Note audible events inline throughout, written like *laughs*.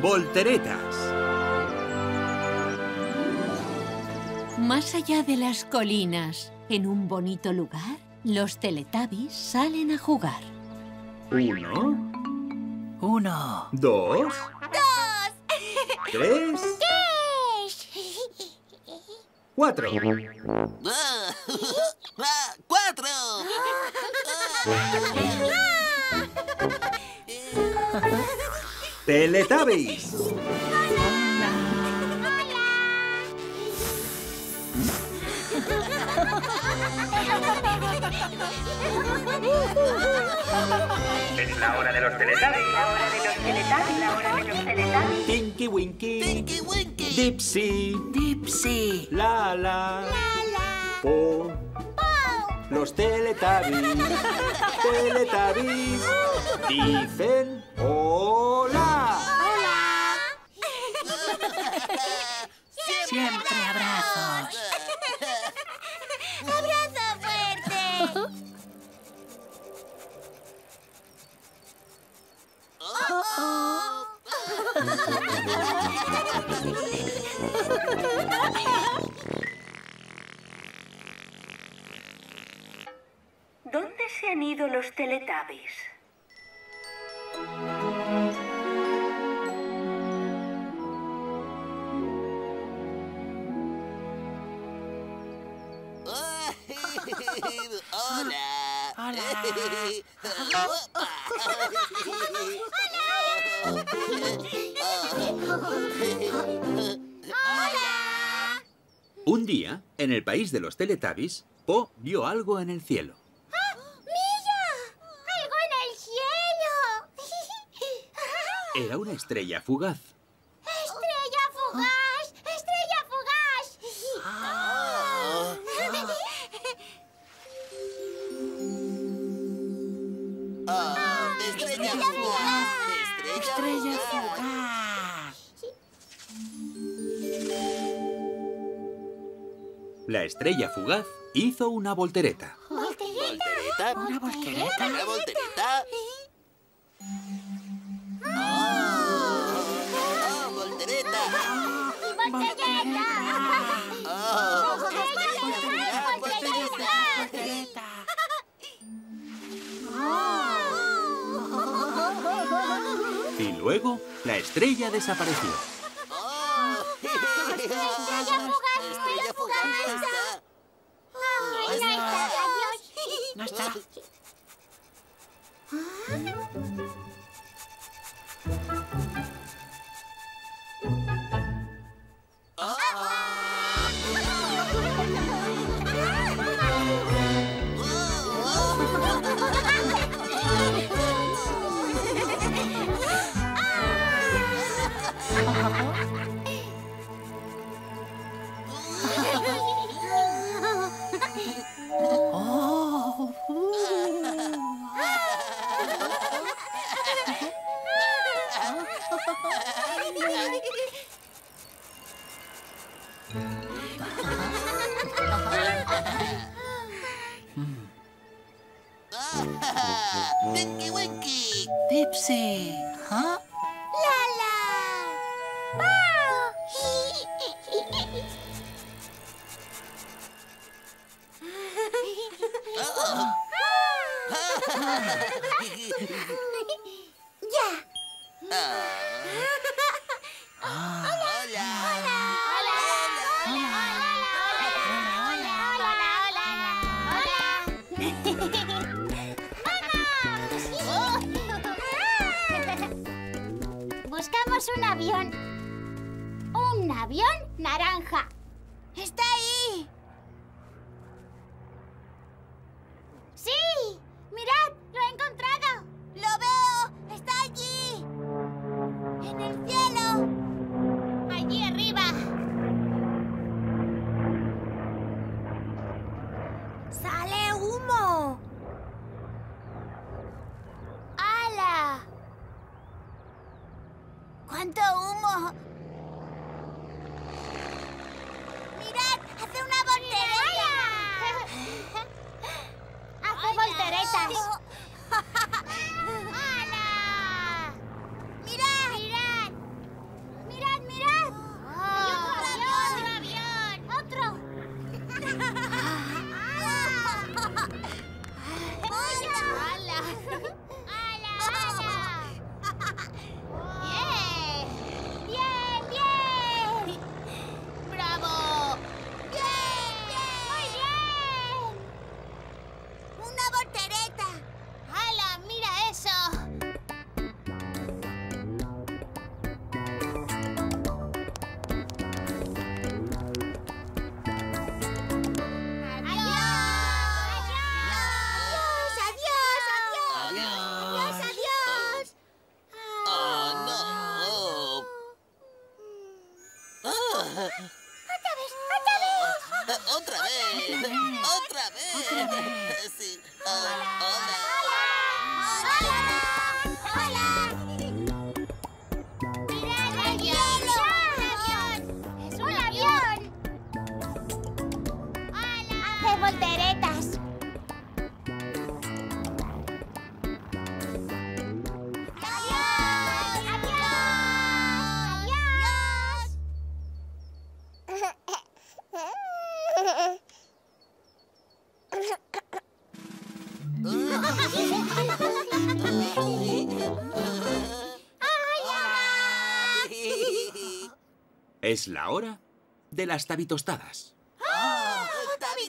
Volteretas. Más allá de las colinas, en un bonito lugar, los Teletubbies salen a jugar. Uno, Uno. dos, ¡Dos! tres, ¡Tres! cuatro. Ah, *laughs* *laughs* ah, ¡Cuatro! Teletubbies. Es la hora de los Teletubbies. La hora de los Teletubbies. La hora de los Teletubbies. Tinky Winky. Tinky Winky. Dipsy. Dipsy. Lala. Po. Los Teletubbies. *laughs* Teletubbies. Dicen hola. Siempre abrazos. ¡Abrazo fuerte! ¿Dónde *laughs* se han ido los Teletubbies? Hola. Hola. Un día, en el país de los Teletubbies, Po vio algo en el cielo. ¡Mira! ¡Algo en el cielo! Era una estrella fugaz. ¡Estrella fugaz! ¡Estrella fugaz! Ah, estrella fugaz. Estrella Estrella fugaz. fugaz. La estrella fugaz hizo una voltereta. ¿Voltereta? Una voltereta. ¿Una voltereta? ¡Oh! Luego, la estrella desapareció. ¡Estrella fugaz! ¡Estrella fugaz! ¿dónde está? ¡Ay, no está! ¡Adiós! No está. Un avión. Un avión naranja. ¡Está ahí! ¡Otra vez! ¡Otra vez! Sí. Ah, hola. ¡Hola! Es la hora de las tabitostadas. ¡Tabi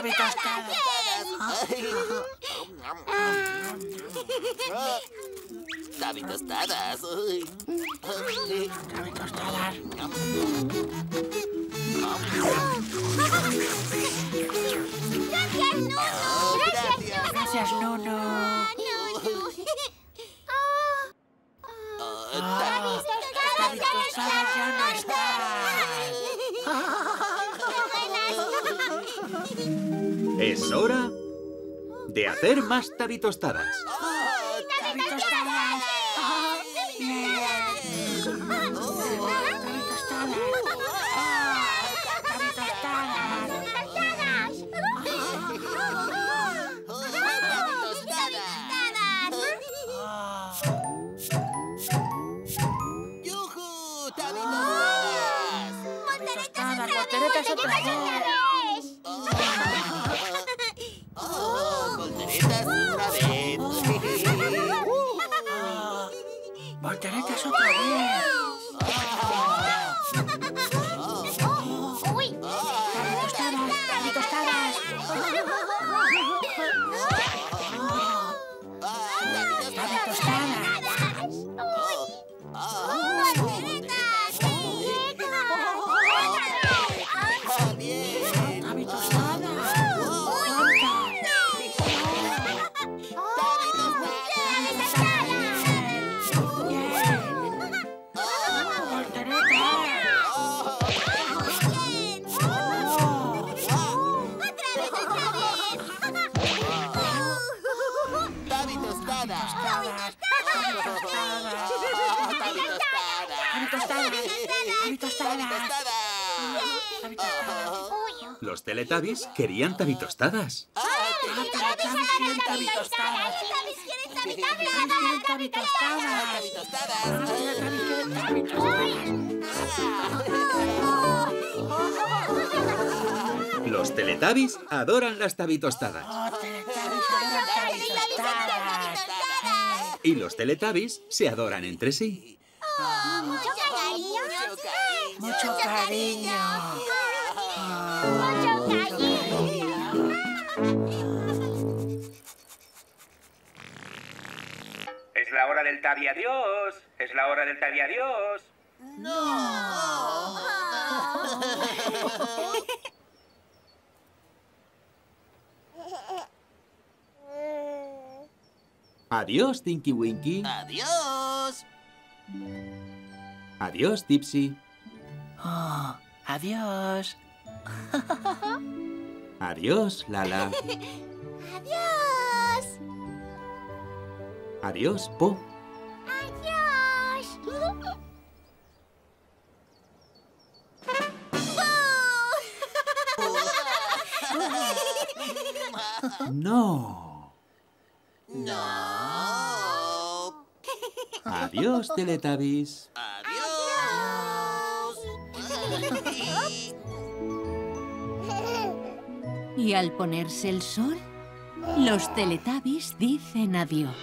Ah, mm. Tabi tostadas. Tabi tostadas. Gracias. Gracias, Nuno. Es hora de hacer más. Tabi Volteretas otra vez. Uy. Los Teletubbies querían tabitostadas. Tabi tostadas. Los Teletubbies adoran las tabitostadas. Y los Teletubbies se adoran entre sí. Mucho cariño. Mucho cariño. Mucho cariño. Es la hora del tabi adiós. Es la hora del tabi adiós. *laughs* Adiós, Tinky Winky. Adiós. Adiós, Tipsy. Oh, adiós. *laughs* Adiós, Lala. *laughs* Adiós. Adiós, Po. Adiós. *laughs* No. No. Adiós, Teletubbies. Adiós. Y al ponerse el sol, los Teletubbies dicen adiós.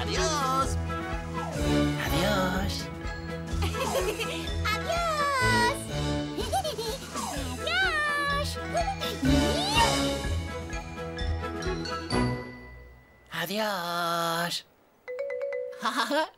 Adiós. Adiós. Adiós. Adiós. 哈哈哈